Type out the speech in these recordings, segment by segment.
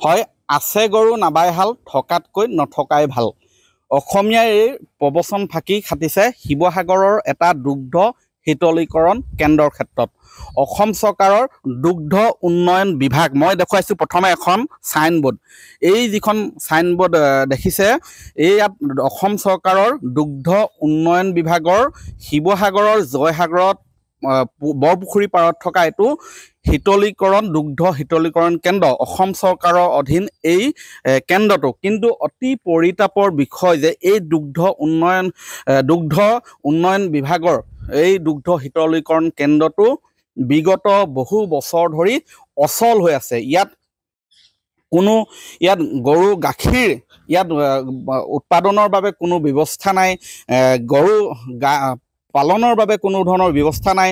হয় আছে গৰু নাবাই হাল থকাতকৈ নথকাই ভাল। অসমীয়াই এই প্ৰবচন ফাঁকি খাটিছে শিৱসাগৰৰ এটা দুগ্ধ শীতলীকৰণ কেন্দ্ৰৰ ক্ষেত্ৰত। অসম চৰকাৰৰ দুগ্ধ উন্নয়ন বিভাগ মই দেখুৱাইছোঁ প্ৰথমে এখন চাইনবোৰ্ড এই যিখন চাইনবোৰ্ড দেখিছে এই ইয়াত অসম চৰকাৰৰ দুগ্ধ উন্নয়ন বিভাগৰ শিৱসাগৰৰ জয়সাগৰত বৰপুখুৰী পাৰত থকা এইটো শীতলীকৰণ দুগ্ধ শীতলীকৰণ কেন্দ্ৰ। অসম চৰকাৰৰ অধীন এই কেন্দ্ৰটো। কিন্তু অতি পৰিতাপৰ বিষয় যে এই দুগ্ধ উন্নয়ন দুগ্ধ উন্নয়ন বিভাগৰ এই দুগ্ধ শীতলীকৰণ কেন্দ্ৰটো বিগত বহু বছৰ ধৰি অচল হৈ আছে। ইয়াত কোনো ইয়াত গৰু গাখীৰ ইয়াত উৎপাদনৰ বাবে কোনো ব্যৱস্থা নাই। গৰু গা পালনৰ বাবে কোনো ধৰণৰ ব্যৱস্থা নাই।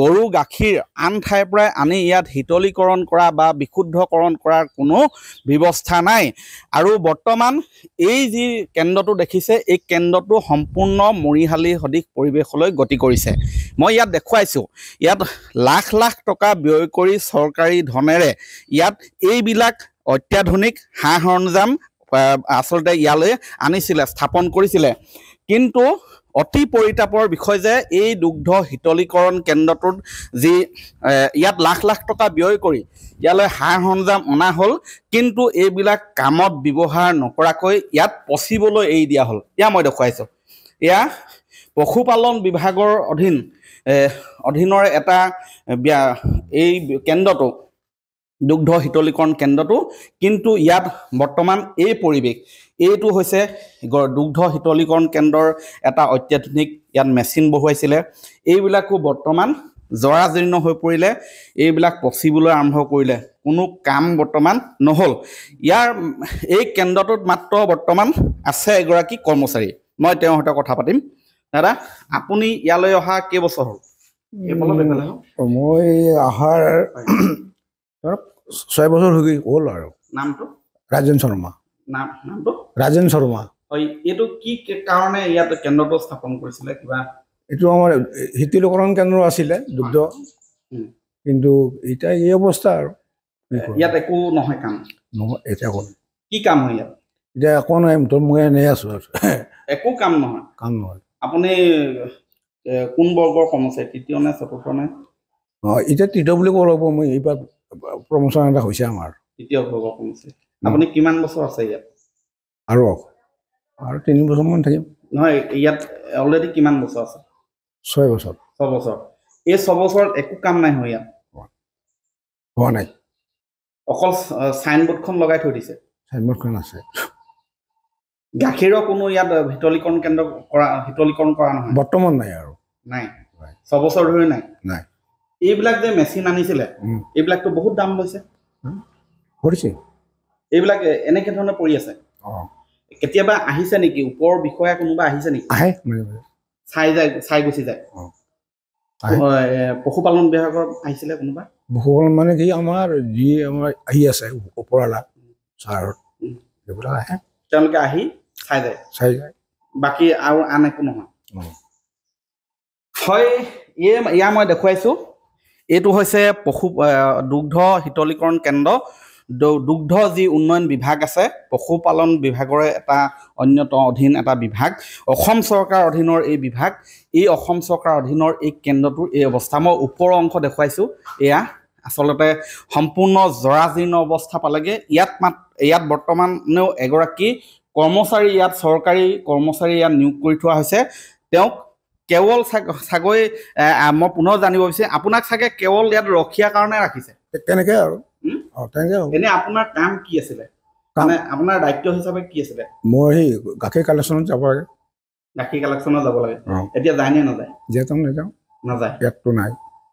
গৰু গাখীৰ আন ঠাইৰ পৰাই আনি ইয়াত শীতলীকৰণ কৰা বা বিশুদ্ধকৰণ কৰাৰ কোনো ব্যৱস্থা নাই। আৰু বৰ্তমান এই যি কেন্দ্ৰটো দেখিছে এই কেন্দ্ৰটো সম্পূৰ্ণ মৰিশালী সদৃশ পৰিৱেশলৈ গতি কৰিছে। মই ইয়াত দেখুৱাইছোঁ ইয়াত লাখ লাখ টকা ব্যয় কৰি চৰকাৰী ধনেৰে ইয়াত এইবিলাক অত্যাধুনিক সা সৰঞ্জাম আচলতে ইয়ালৈ আনিছিলে স্থাপন কৰিছিলে। কিন্তু অতি পৰিতাপৰ বিষয় যে এই দুগ্ধ শীতলীকৰণ কেন্দ্ৰটোত যি ইয়াত লাখ লাখ টকা ব্যয় কৰি ইয়ালৈ সা সৰঞ্জাম অনা হ'ল কিন্তু এইবিলাক কামত ব্যৱহাৰ নকৰাকৈ ইয়াত পচিবলৈ এৰি দিয়া হ'ল। এয়া মই দেখুৱাইছোঁ। এয়া পশুপালন বিভাগৰ অধীন অধীনৰ এটা এই কেন্দ্ৰটো দুগ্ধ শীতলীকৰণ কেন্দ্ৰটো। কিন্তু ইয়াত বৰ্তমান এই পৰিৱেশ এইটো হৈছে দুগ্ধ শীতলীকৰণ কেন্দ্ৰৰ এটা অত্যাধুনিক ইয়াত মেচিন বহুৱাইছিলে। এইবিলাকো বৰ্তমান জৰাজীৰ্ণ হৈ পৰিলে এইবিলাক পচিবলৈ আৰম্ভ কৰিলে। কোনো কাম বৰ্তমান নহ'ল। ইয়াৰ এই কেন্দ্ৰটোত মাত্ৰ বৰ্তমান আছে এগৰাকী কৰ্মচাৰী। মই তেওঁৰ সৈতে কথা পাতিম। দাদা আপুনি ইয়ালৈ অহা কেইবছৰ হ'ল। মই অহাৰ ছয় বছৰ হৈ গৈ- হ'ল আৰু। নামটো? ৰাজেন শৰ্মা। নাম নামটো? ৰাজেন শৰ্মা। হয় এইটো কি কাৰণে ইয়াত কেন্দ্ৰটো স্থাপন কৰিছিলে? কিবা এইটো আমাৰ শীতলীকৰণ কেন্দ্ৰ আছিলে দুগ্ধ। কিন্তু এতিয়া এই অৱস্থা আৰু? ইয়াত একো নহয় কাম? নহয় এতিয়া কোন কি কাম হয় ইয়াত? এতিয়া একো নাই মুঠত মই এনেই আছোঁ একো কাম নহয়? কাম নহয়। আপুনি কোন বৰ্গৰ কৰ্মচাৰী তৃতীয় নে চতুৰ্থ নে? অঁ এতিয়া তৃতীয় বুলি ক'ব লাগিব মই এইবাৰ প্ৰমোচন এটা হৈছে আমাৰ। আপুনি কিমান বছৰ আছে ইয়াত? আৰু আৰু তিনি বছৰমান থাকিম। নহয় ইয়াত অলৰেডি কিমান বছৰ আছে? ছয় বছৰ। ছবছৰ এই ছবছৰত একো কাম নাই হয় ইয়াত? হোৱা নাই। অকল চাইনবোৰ্ডখন লগাই থৈ দিছে? চাইনবোৰ্ডখন আছে। গাখীৰৰ কোনো ইয়াত শীতলীকৰণ কেন্দ্ৰ কৰা শীতলীকৰণ কৰা নহয়? বৰ্তমান নাই আৰু। নাই। নাই। ছবছৰ ধৰি নাই? নাই। এইবিলাক যে মেচিন আনিছিলে। এইবিলাকতো বহুত দাম লৈছে। কৰিছে এইবিলাক এনেকে ধৰণে পৰি আছে। কেতিয়াবা আহিছে নেকি? ওপৰৰ বিষয়া কোনোবা আহিছে নেকি? আহে চাই যায় চাই গুচি যায়। পশুপালন বিভাগৰ আহিছিলে কোনোবা? বহুসকল মানে কি? আমাৰ যি আমাৰ আহি আছে ওপৰৱালা ছাৰ উম। সেইবিলাক আহে। তেওঁলোকে আহি চাই যায়। চাই যায়। বাকী আৰু আন একো নহয়। হয় এই ইয়াৰ মই দেখুৱাইছোঁ। এইটো হৈছে পশু দুগ্ধ শীতলীকৰণ কেন্দ্ৰ। দুগ্ধ যি উন্নয়ন বিভাগ আছে পশুপালন বিভাগৰে এটা অন্যতম অধীন এটা বিভাগ। অসম চৰকাৰৰ অধীনৰ এই বিভাগ। এই অসম চৰকাৰৰ অধীনৰ এই কেন্দ্ৰটোৰ এই অৱস্থা। মই ওপৰৰ অংশ দেখুৱাইছোঁ। এয়া আচলতে সম্পূৰ্ণ জৰাজীৰ্ণ অৱস্থা পালেগৈ। ইয়াত মাত ইয়াত বৰ্তমানেও এগৰাকী কৰ্মচাৰী ইয়াত চৰকাৰী কৰ্মচাৰী ইয়াত নিয়োগ কৰি থোৱা হৈছে। তেওঁক কেৱল চাগ- মই পুনৰ জানিব বিচাৰিম আপোনাক চাগে কেৱল ইয়াত ৰখীয়া কাৰণে ৰাখিছে? তেনেকে আৰু। উম? অঁ তেনেকে হ'ব এনে আপোনাৰ কাম কি আছিলে? মানে আপোনাৰ দায়িত্ব হিচাপে কি আছিলে? মই সেই গাখীৰ কালেকশ্যনত যাব লাগে। গাখীৰ কালেকশ্যনত যাব লাগে। এতিয়া যায় নে নাযায়? যিহেতু নাযাওঁ। নাযায়। ইয়াততো নাই।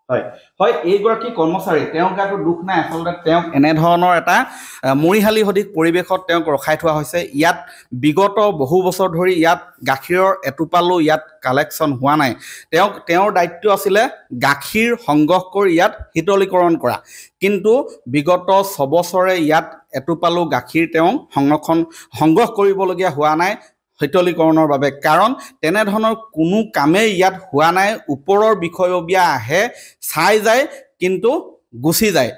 হয়। এইগৰাকী কৰ্মচাৰী তেওঁৰ গাতো দুখ নাই আচলতে তেওঁক এনেধৰণৰ এটা মৰিশালী সদৃশ পৰিৱেশত তেওঁক ৰখাই থোৱা হৈছে। ইয়াত বিগত বহু বছৰ ধৰি ইয়াত গাখীৰৰ এটোপালো ইয়াত কালেকশ্যন হোৱা নাই। তেওঁক তেওঁৰ দায়িত্ব আছিলে গাখীৰ সংগ্ৰহ কৰি ইয়াত শীতলীকৰণ কৰা। কিন্তু বিগত ছবছৰে ইয়াত এটোপালো গাখীৰ তেওঁ সংৰক্ষণ সংগ্ৰহ কৰিবলগীয়া হোৱা নাই। শীতলীকৰণৰ বাবে। কাৰণ তেনেধৰণৰ কোনো কামেই ইয়াত হোৱা নাই ওপৰৰ বিষয়ববীয়া আহে চাই যায় কিন্তু গুচি যায়।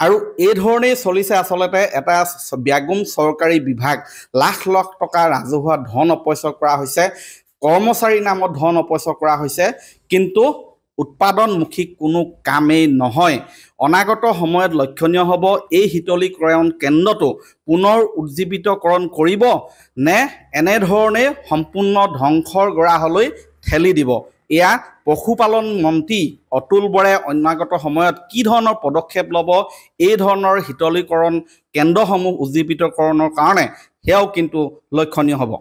আৰু এই ধৰণেই চলিছে আচলতে এটা ব্যাগুম চৰকাৰী বিভাগ। লাখ লাখ টকা ৰাজহুৱা ধন অপচয় কৰা হৈছে কৰ্মচাৰীৰ নামত ধন অপচয় কৰা হৈছে কিন্তু উৎপাদনমুখী কোনো কামেই নহয়। অনাগত সময়ত লক্ষণীয় হ'ব এই শীতলীকৰণ কেন্দ্ৰটো পুনৰ উজ্জীৱিতকৰণ কৰিব নে এনেধৰণে সম্পূৰ্ণ ধ্বংসৰ গৰাহলৈ ঠেলি দিব? এয়া পশুপালন মন্ত্ৰী অতুল বৰে অনাগত সময়ত কি ধৰণৰ পদক্ষেপ ল'ব এই ধৰণৰ শীতলীকৰণ কেন্দ্ৰসমূহ উজ্জীৱিতকৰণৰ কাৰণে সেয়াও কিন্তু লক্ষণীয় হ'ব।